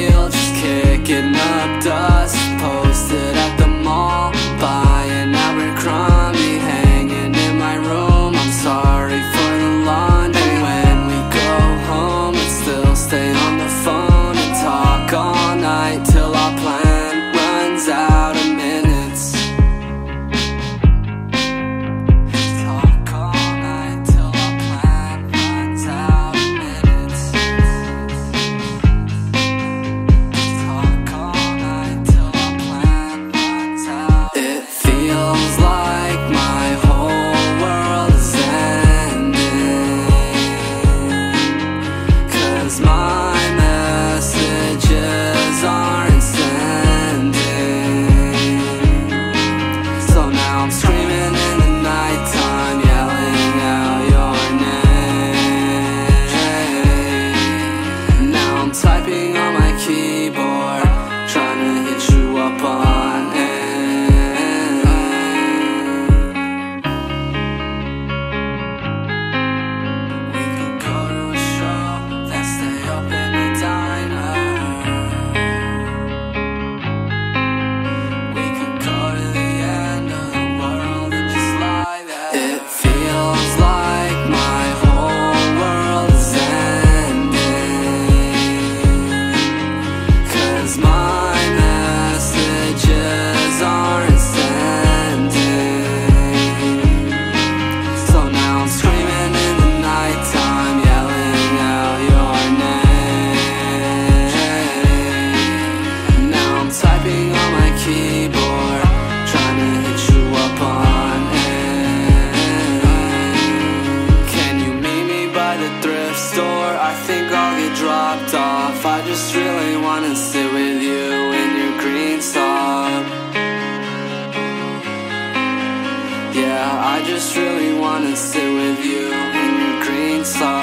still just kicking up dust. Posted typing on my key. dropped off. I just really wanna sit with you in your green sub Yeah, I just really wanna sit with you in your green sub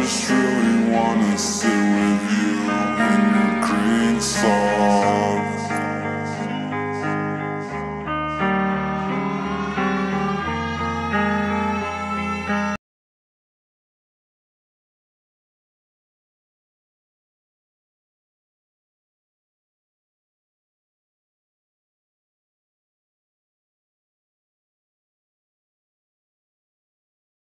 just really wanna sit with you in your green song.